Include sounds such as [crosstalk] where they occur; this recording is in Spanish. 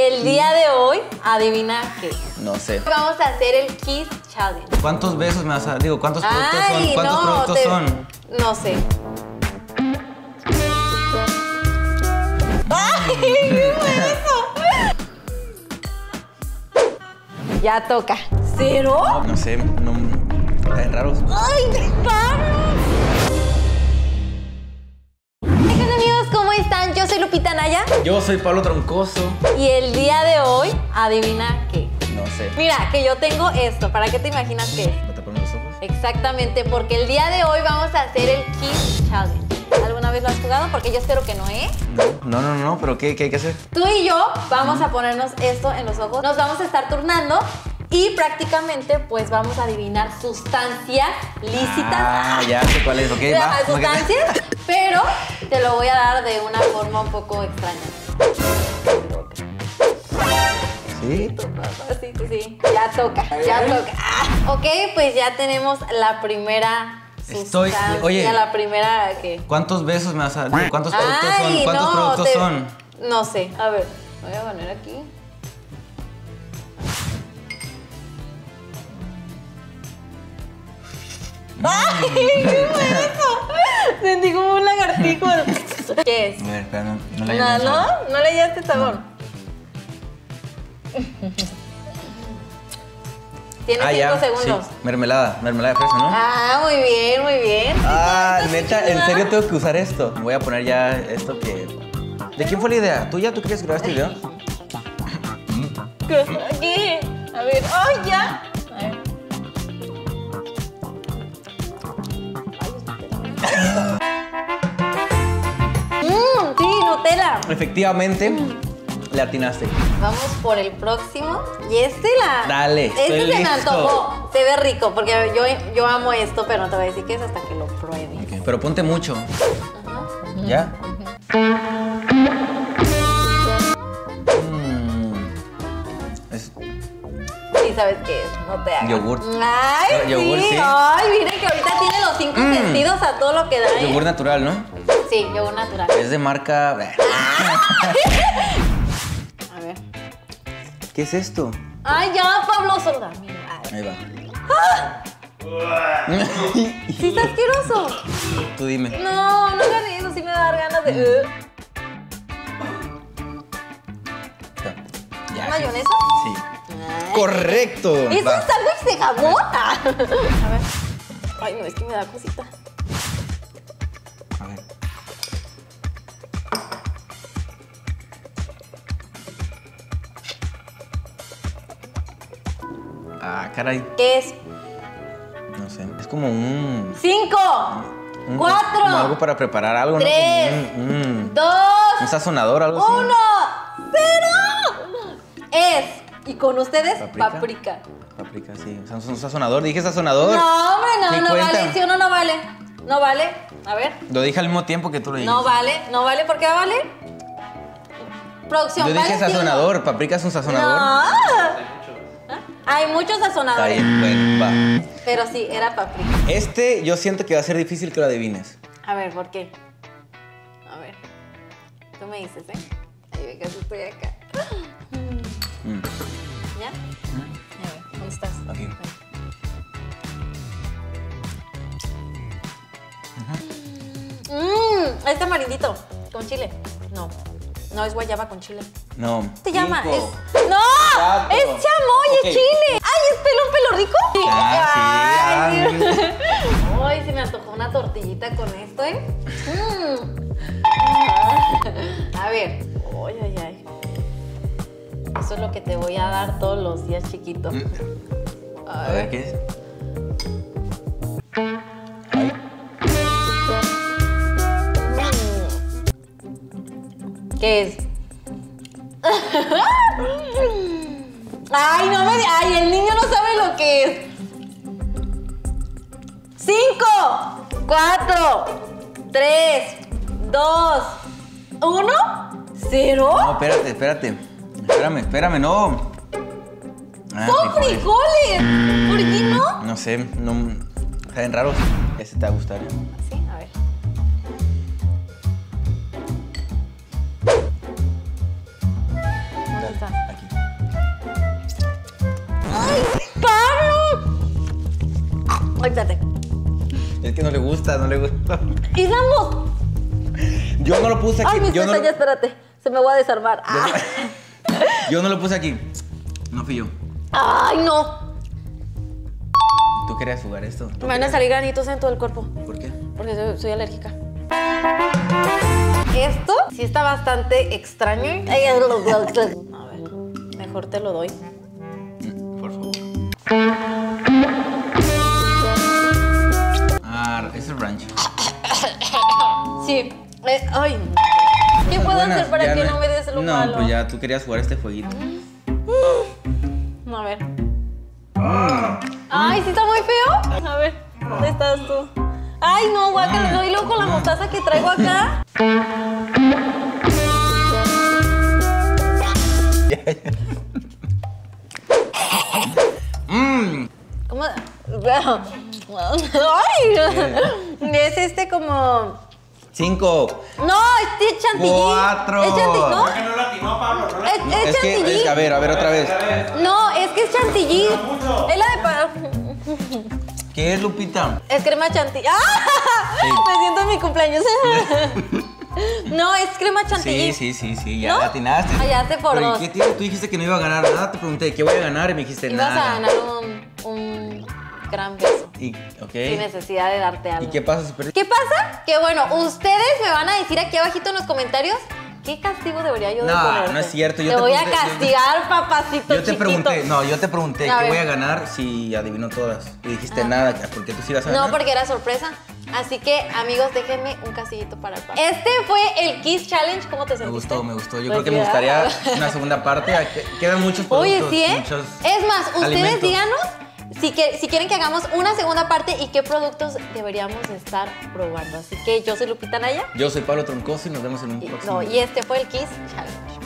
El día de hoy, adivina qué. No sé. Vamos a hacer el Kiss Challenge. ¿Cuántos besos me vas a? Digo, ¿cuántos productos Ay, son? ¿Cuántos no, productos te- son? No sé. ¡Ay! [laughs] ¿qué eso? Ya toca. ¿Cero? No sé, no. Están raros. ¡Ay, Pablo! Están? Yo soy Lupita Naya Yo soy Pablo Troncoso. y el día de hoy, adivina qué. No sé. Mira, que yo tengo esto. ¿Para qué te imaginas que es? ¿Me taparon los ojos? Exactamente, porque el día de hoy vamos a hacer el Kiss Challenge. ¿Alguna vez lo has jugado? Porque yo espero que no, ¿eh? No, no, no, no, pero ¿qué, qué hay que hacer? Tú y yo vamos a ponernos esto en los ojos. Nos vamos a estar turnando y prácticamente pues vamos a adivinar sustancias lícitas. Ah, ya sé cuál es, ok, [laughs] va. sustancias, [laughs] pero te de una forma un poco extraña. ¿Sí? Sí, sí, sí. Ya toca, ya toca. Ah, ok, pues ya tenemos la primera Estoy- sustancia, oye. la primera que... ¿Cuántos besos me vas a dar? ¿Cuántos productos Ay, son? ¿Cuántos no, productos te- son? No sé. A ver, voy a poner aquí. ¡Ay! ¿Qué fue eso? [laughs] Sentí como. ¿Qué es? A ver, espera, no, no le No, hallo no, sabor. [laughs] no le hallaste sabor. Tienes Ah, cinco ya. segundos. Sí. Mermelada, mermelada de fresa, ¿no? Ah, muy bien, muy bien. Ah, neta, ¿en serio tengo que usar esto? Voy a poner ya esto que... ¿De quién fue la idea? ¿Tú ya? ¿Tú querías grabar este video? [laughs] Aquí. A ver, ¡ay, ya! A ver. [laughs] Efectivamente, le atinaste. Vamos por el próximo. Y este la. Dale, Este se me antojó. Se ve rico, porque yo, yo amo esto, pero no te voy a decir qué es hasta que lo pruebe. Ok, Pero ponte mucho. Ajá. ¿Ya? Mm. Es- Sí, sabes qué es. No te hagas. Yogur. Ay, yogur, sí. sí. Ay, miren que ahorita tiene los cinco Mm. sentidos a todo lo que da. ¿eh? yogur natural, ¿no? Sí, yogur natural. Es de marca... A ver. ¿Qué es esto? Ay, ya, Pablo. Ay. Ahí va. Sí, está asqueroso. Tú dime. No, no hagan eso, sí me va a dar ganas de. Uh. Ya. ¿Mayonesa? Sí. Ay. Correcto. ¿Eso Va. es sándwich de? Ah. A ver. Ay, no, es que me da cosita. Ah, caray. ¿Qué es? No sé. Es como un. Cinco, un- cuatro, Como algo para preparar algo, ¿no? tres, Como un, un- un dos, sazonador, algo así. uno, cero. Es. Y con ustedes, ¿Paprika? paprika. Sí. O sea, es un sazonador. Dije sazonador. No, hombre, no, ¿Qué no cuenta? vale. ¿Sí o no, no vale? No vale. A ver. Lo dije al mismo tiempo que tú lo dijiste. No vale, no vale, ¿por qué va a valer? Producción, Yo ¿vale dije no? sazonador. Paprika es un sazonador. No. Hay muchos Está sazonadores. bien, bueno, va. Pero sí, era paprika. Este yo siento que va a ser difícil que lo adivines. A ver, ¿por qué? A ver. Tú me dices, ¿eh? Ay, ve que estoy acá. Mm. ¿Ya? A ver, ¿dónde estás? Aquí. Mmm, es tamarindito con chile. No, no es guayaba con chile. No. ¿Te llama? Cinco. Es... ¡No! Cuatro. ¡Es chamoy, Ok. es chile! ¡Ay, es pelón pelo rico! Ah, sí, Ay. Ay, se me antojó una tortillita con esto, ¿eh? Mm. A ver. Ay, ay, ay. Eso es lo que te voy a dar todos los días, chiquito. Mm. A ver, ¿qué es? Es? Ay, no me. di- Ay, el niño no sabe lo que es. Cinco, cuatro, tres, dos, uno, cero. No, espérate, espérate. Espérame, espérame, no. Ah, Son frijoles. ¿Por qué no? No sé, no. Saben raros. Ese te va a gustar. Sí, Ay, espérate. Es que no le gusta, no le gusta. ¡Y damos! Yo no lo puse aquí. Ay, mis yo, no, espérate. Se me va a desarmar. Ah. [laughs] yo no lo puse aquí. No fui yo. ¡Ay, no! ¿Tú querías jugar esto? ¿Tú Me van a salir granitos en todo el cuerpo. ¿Por qué? Porque soy, soy alérgica. Esto sí está bastante extraño. Ay, A ver, mejor te lo doy. Por favor. Es el ranch. Sí. Eh, ay. ¿Qué puedo Buenas, hacer para que no me des lo No, malo? pues ya tú querías jugar este jueguito. A ver. Ay, sí está muy feo. A ver, ¿dónde estás tú? Ay, no, guácala, no, y luego con la mostaza que traigo acá. Mmm. [laughs] ¿Cómo? Ay, [laughs] es este como. Cinco. No, este es chantilly. Cuatro. Es chantilly, ¿no? que no latinó, Pablo, no Es, es Es que, chantilly. es- a ver, a ver otra vez. No, es que es chantilly. Es la de para. ¿Qué es, Lupita? Es crema chantilly. ¡Ah! [laughs] Me siento en mi cumpleaños. [laughs] no, es crema chantilly. Sí, sí, sí, sí, ya ¿No? la atinaste. Ah, ya sé por Pero ¿y dos. qué tiene? Tú dijiste que no iba a ganar nada, te pregunté, ¿qué voy a ganar? Y me dijiste Ibas nada. a ganar un, un gran beso. Y, ok. Sin necesidad de darte algo. ¿Y qué pasa si perdí? ¿Qué pasa? Que bueno, ustedes me van a decir aquí abajito en los comentarios qué castigo debería yo de No, ponerte. no es cierto, yo te te voy a pregunté- yo castigar, papacito Yo te chiquito. pregunté, no, yo te pregunté A qué ver. voy a ganar si adivino todas. Y dijiste Ah. nada, ¿por qué tú sí ibas a ganar? No, porque era sorpresa. Así que, amigos, déjenme un castillito para el papá. Este fue el Kiss Challenge. ¿Cómo te Me sentiste? gustó, me gustó. Yo Pues creo que me gustaría [laughs] una segunda parte. Quedan muchos Oye, productos, sí, ¿eh? muchos Es más, ustedes alimentos. díganos si, que- si quieren que hagamos una segunda parte y qué productos deberíamos estar probando. Así que yo soy Lupita Naya. Yo soy Pablo Troncoso y nos vemos en un Y, próximo. no, y este fue el Kiss Challenge.